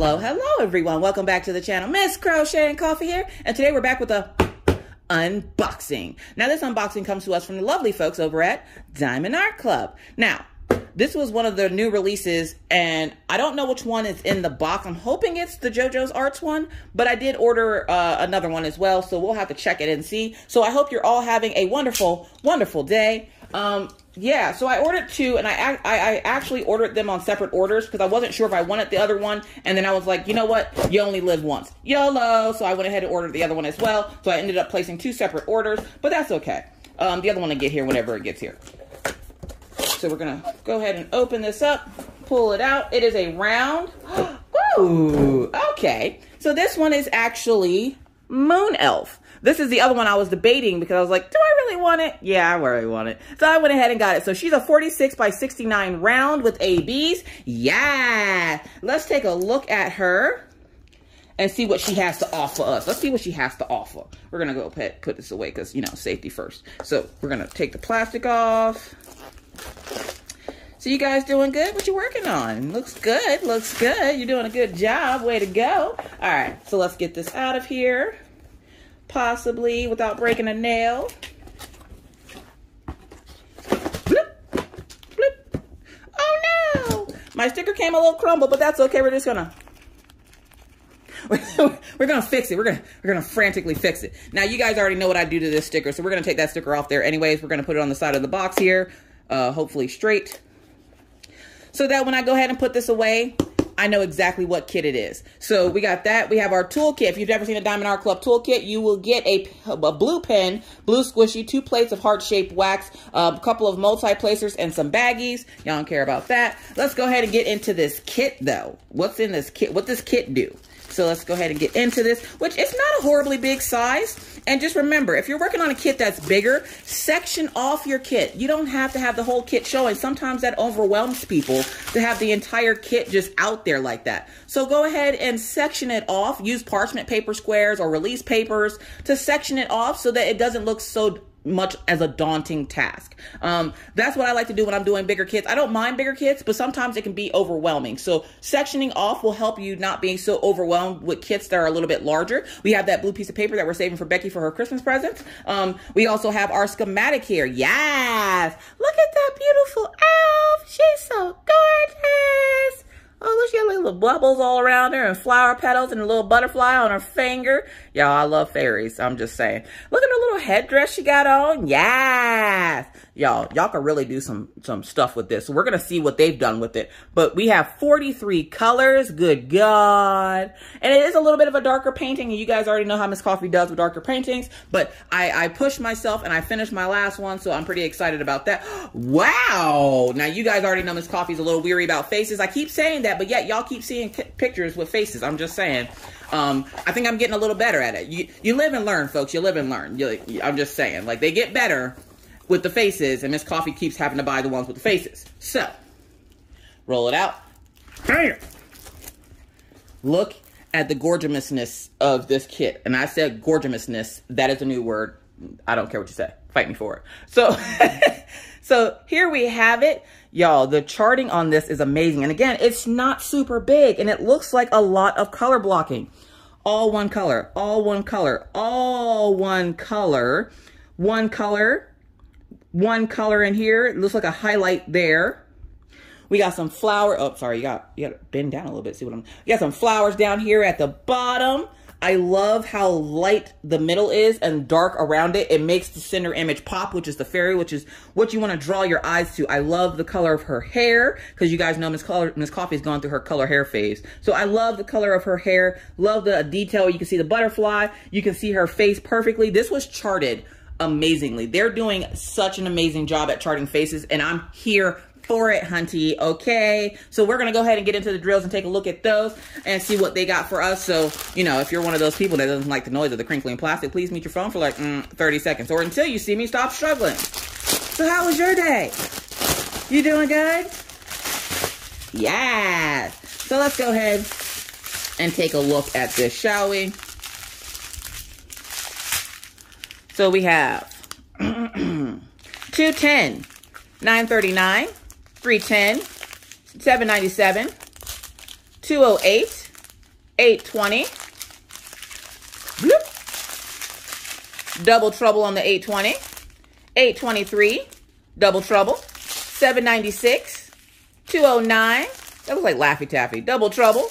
Hello, hello everyone. Welcome back to the channel. Miss Crochet and Coffee here. And today we're back with a unboxing. Now this unboxing comes to us from the lovely folks over at Diamond Art Club. Now, this was one of their new releases and I don't know which one is in the box. I'm hoping it's the JoJo's Arts one, but I did order uh, another one as well, so we'll have to check it and see. So I hope you're all having a wonderful, wonderful day. Um, yeah, so I ordered two, and I, I, I actually ordered them on separate orders because I wasn't sure if I wanted the other one, and then I was like, you know what, you only live once, YOLO. So I went ahead and ordered the other one as well. So I ended up placing two separate orders, but that's okay. Um, the other one will get here whenever it gets here. So we're gonna go ahead and open this up, pull it out. It is a round. Ooh, okay. So this one is actually Moon Elf. This is the other one I was debating because I was like, do I really want it? Yeah, I really want it. So I went ahead and got it. So she's a 46 by 69 round with ABs. Yeah. Let's take a look at her and see what she has to offer us. Let's see what she has to offer. We're going to go put, put this away because, you know, safety first. So we're going to take the plastic off. So you guys doing good? What you working on? Looks good. Looks good. You're doing a good job. Way to go. All right. So let's get this out of here possibly without breaking a nail. Bloop, bloop. Oh no! My sticker came a little crumbled, but that's okay. We're just gonna we're gonna fix it. We're gonna we're gonna frantically fix it. Now you guys already know what I do to this sticker, so we're gonna take that sticker off there anyways. We're gonna put it on the side of the box here, uh, hopefully straight, so that when I go ahead and put this away, I know exactly what kit it is. So we got that. We have our toolkit. If you've ever seen a Diamond Art Club toolkit, you will get a, a blue pen, blue squishy, two plates of heart-shaped wax, a couple of multi-placers, and some baggies. Y'all don't care about that. Let's go ahead and get into this kit, though. What's in this kit? What does kit do? So let's go ahead and get into this, which it's not a horribly big size. And just remember, if you're working on a kit that's bigger, section off your kit. You don't have to have the whole kit showing. Sometimes that overwhelms people to have the entire kit just out there like that. So go ahead and section it off. Use parchment paper squares or release papers to section it off so that it doesn't look so much as a daunting task. Um, that's what I like to do when I'm doing bigger kits. I don't mind bigger kits, but sometimes it can be overwhelming. So sectioning off will help you not being so overwhelmed with kits that are a little bit larger. We have that blue piece of paper that we're saving for Becky for her Christmas presents. Um, we also have our schematic here. Yes! Look at that beautiful elf. She's so gorgeous. Oh, look, she got little bubbles all around her and flower petals and a little butterfly on her finger. Y'all, I love fairies. I'm just saying. Look at her little headdress she got on. Yes. Y'all, y'all can really do some, some stuff with this. So we're going to see what they've done with it. But we have 43 colors. Good God. And it is a little bit of a darker painting. And you guys already know how Miss Coffee does with darker paintings. But I, I pushed myself and I finished my last one. So I'm pretty excited about that. Wow. Now, you guys already know Miss Coffee's a little weary about faces. I keep saying that but yet y'all keep seeing pictures with faces. I'm just saying. Um, I think I'm getting a little better at it. You you live and learn, folks. You live and learn. You, I'm just saying. Like they get better with the faces, and Miss Coffee keeps having to buy the ones with the faces. So roll it out. Bam. Look at the gorgeousness of this kit. And I said gorgeousness. That is a new word. I don't care what you say. Fight me for it. So, so here we have it. Y'all, the charting on this is amazing. And again, it's not super big and it looks like a lot of color blocking. All one color, all one color, all one color, one color, one color in here. It looks like a highlight there. We got some flower. Oh, sorry, you got you got to bend down a little bit. See what I'm. You got some flowers down here at the bottom. I love how light the middle is and dark around it. It makes the center image pop, which is the fairy, which is what you want to draw your eyes to. I love the color of her hair because you guys know Miss Color Miss Coffee's gone through her color hair phase. So I love the color of her hair. Love the detail. You can see the butterfly. You can see her face perfectly. This was charted amazingly. They're doing such an amazing job at charting faces and I'm here for it, hunty. Okay. So we're to go ahead and get into the drills and take a look at those and see what they got for us. So, you know, if you're one of those people that doesn't like the noise of the crinkling plastic, please mute your phone for like mm, 30 seconds or until you see me stop struggling. So how was your day? You doing good? Yeah. So let's go ahead and take a look at this, shall we? So we have 210, 939, 310, 797, 208, 820. Bloop. Double trouble on the 820. 823. Double trouble. 796. 209. That was like Laffy Taffy. Double trouble.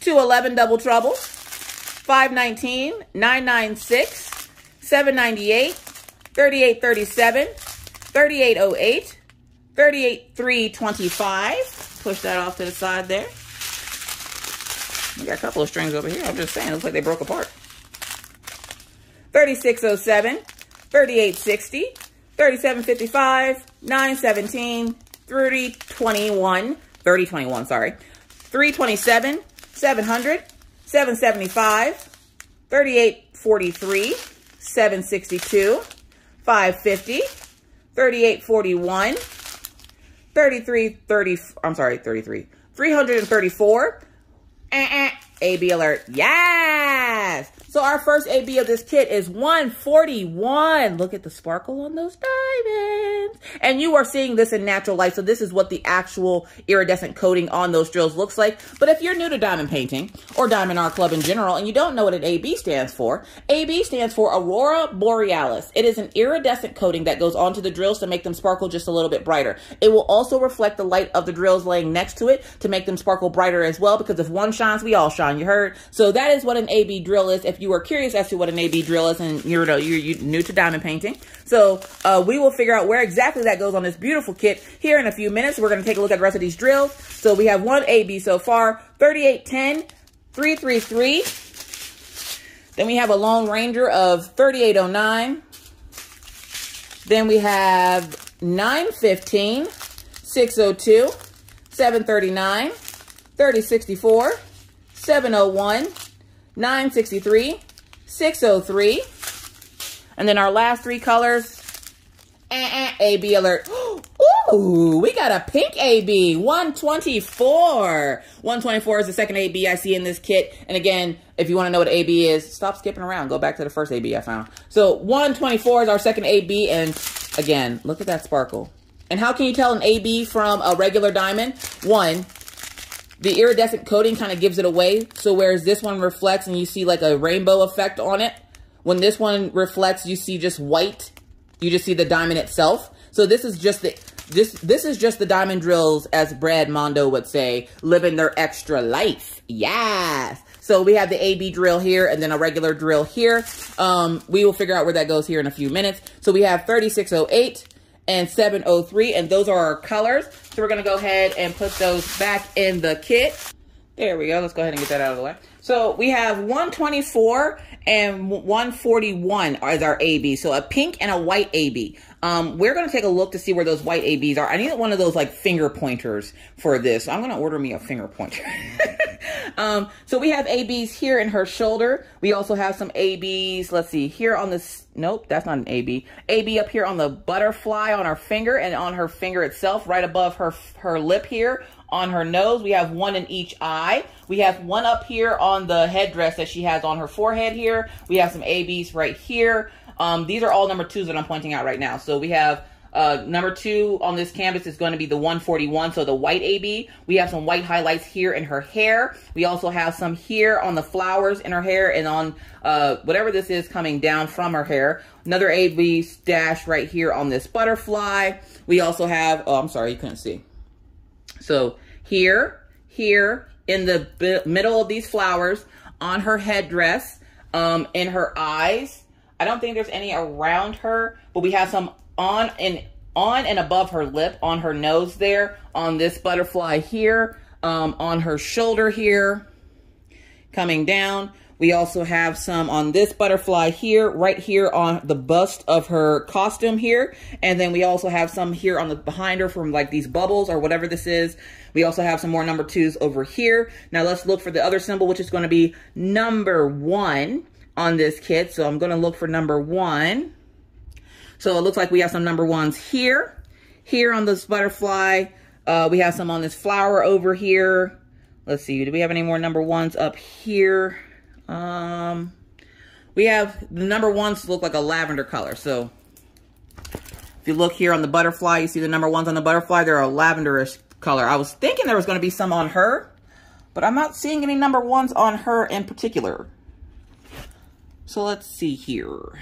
211 double trouble. 519. 996. 798. 3837. 3808. 38325. Push that off to the side there. We got a couple of strings over here. I'm just saying, looks like they broke apart. 3607, 3860, 3755, 917, 3021, 3021, sorry. 327, 700, 775, 3843, 762, 550, 3841, 3330, I'm sorry, 33, 334, uh-uh. Eh, eh. AB alert. Yes. So our first AB of this kit is 141. Look at the sparkle on those diamonds. And you are seeing this in natural light. So this is what the actual iridescent coating on those drills looks like. But if you're new to diamond painting or diamond art club in general and you don't know what an AB stands for, AB stands for Aurora Borealis. It is an iridescent coating that goes onto the drills to make them sparkle just a little bit brighter. It will also reflect the light of the drills laying next to it to make them sparkle brighter as well because if one shines, we all shine. You heard? So that is what an AB drill is. If you are curious as to what an AB drill is and you're, you're, you're new to diamond painting. So uh, we will figure out where exactly that goes on this beautiful kit here in a few minutes. We're going to take a look at the rest of these drills. So we have one AB so far, 3810, 333. Then we have a Lone Ranger of 3809. Then we have 915, 602, 739, 3064, 701, 963, 603. And then our last three colors, eh, eh, AB alert. Ooh, we got a pink AB, 124. 124 is the second AB I see in this kit. And again, if you want to know what AB is, stop skipping around. Go back to the first AB I found. So 124 is our second AB. And again, look at that sparkle. And how can you tell an AB from a regular diamond? One, the iridescent coating kind of gives it away. So whereas this one reflects and you see like a rainbow effect on it, when this one reflects, you see just white. You just see the diamond itself. So this is just the this this is just the diamond drills, as Brad Mondo would say, living their extra life. Yes. So we have the AB drill here and then a regular drill here. Um, we will figure out where that goes here in a few minutes. So we have 3608 and 703, and those are our colors. So we're going to go ahead and put those back in the kit. There we go. Let's go ahead and get that out of the way. So we have 124 and 141 as our AB. So a pink and a white AB. Um, we're going to take a look to see where those white ABs are. I need one of those like finger pointers for this. I'm going to order me a finger pointer. um, so we have ABs here in her shoulder. We also have some ABs. Let's see here on this. Nope, that's not an AB. AB up here on the butterfly on her finger and on her finger itself, right above her, her lip here on her nose. We have one in each eye. We have one up here on the headdress that she has on her forehead here. We have some ABs right here. Um, these are all number twos that I'm pointing out right now. So we have uh, number two on this canvas is going to be the 141, so the white AB. We have some white highlights here in her hair. We also have some here on the flowers in her hair and on uh, whatever this is coming down from her hair. Another AB dash right here on this butterfly. We also have, oh, I'm sorry, you couldn't see. So here, here, in the middle of these flowers, on her headdress, um, in her eyes. I don't think there's any around her, but we have some on and on and above her lip, on her nose there, on this butterfly here, um, on her shoulder here, coming down. We also have some on this butterfly here, right here on the bust of her costume here. And then we also have some here on the behind her from like these bubbles or whatever this is. We also have some more number twos over here. Now let's look for the other symbol, which is going to be number one on this kit. So I'm going to look for number one. So it looks like we have some number ones here. Here on this butterfly. Uh, we have some on this flower over here. Let's see. Do we have any more number ones up here? Um, we have the number ones look like a lavender color. So if you look here on the butterfly, you see the number ones on the butterfly. They're a lavenderish color. I was thinking there was going to be some on her, but I'm not seeing any number ones on her in particular. So let's see here.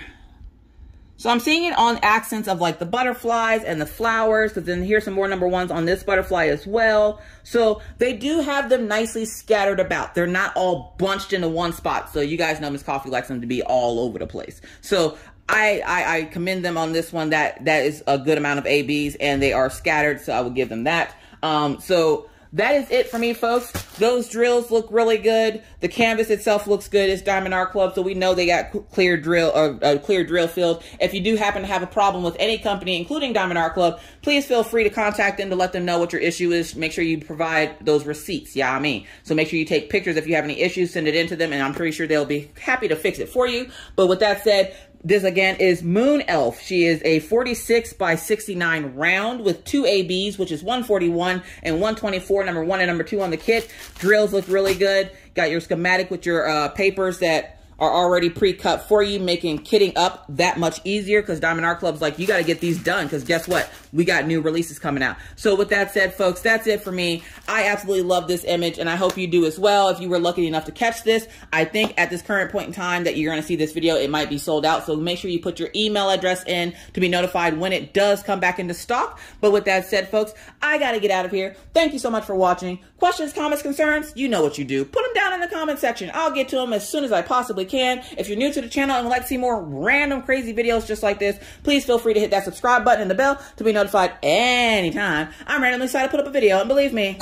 So I'm seeing it on accents of like the butterflies and the flowers, because then here's some more number ones on this butterfly as well. So they do have them nicely scattered about. They're not all bunched into one spot. So you guys know Miss Coffee likes them to be all over the place. So I, I, I commend them on this one. That that is a good amount of ABs and they are scattered. So I would give them that. Um, so that is it for me, folks. Those drills look really good. The canvas itself looks good. It's Diamond Art Club, so we know they got clear drill or uh, clear drill field. If you do happen to have a problem with any company, including Diamond Art Club, please feel free to contact them to let them know what your issue is. Make sure you provide those receipts. Yeah, I mean, so make sure you take pictures. If you have any issues, send it in to them, and I'm pretty sure they'll be happy to fix it for you. But with that said, this again is Moon Elf. She is a 46 by 69 round with two ABs, which is 141 and 124, number one and number two on the kit. Drills look really good. Got your schematic with your uh, papers that are already pre-cut for you, making kitting up that much easier because Diamond Art Club's like, you got to get these done because guess what? We got new releases coming out. So with that said, folks, that's it for me. I absolutely love this image and I hope you do as well. If you were lucky enough to catch this, I think at this current point in time that you're going to see this video, it might be sold out. So make sure you put your email address in to be notified when it does come back into stock. But with that said, folks, I got to get out of here. Thank you so much for watching. Questions, comments, concerns, you know what you do. Put them down in the comment section. I'll get to them as soon as I possibly can. If you're new to the channel and would like to see more random crazy videos just like this, please feel free to hit that subscribe button and the bell to be notified anytime I'm randomly decided to put up a video. And believe me,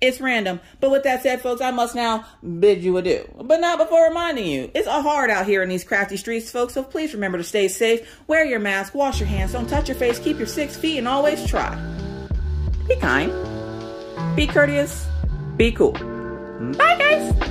it's random. But with that said, folks, I must now bid you adieu. But not before reminding you, it's a hard out here in these crafty streets, folks. So please remember to stay safe, wear your mask, wash your hands, don't touch your face, keep your six feet, and always try. Be kind, be courteous, be cool. Bye, guys.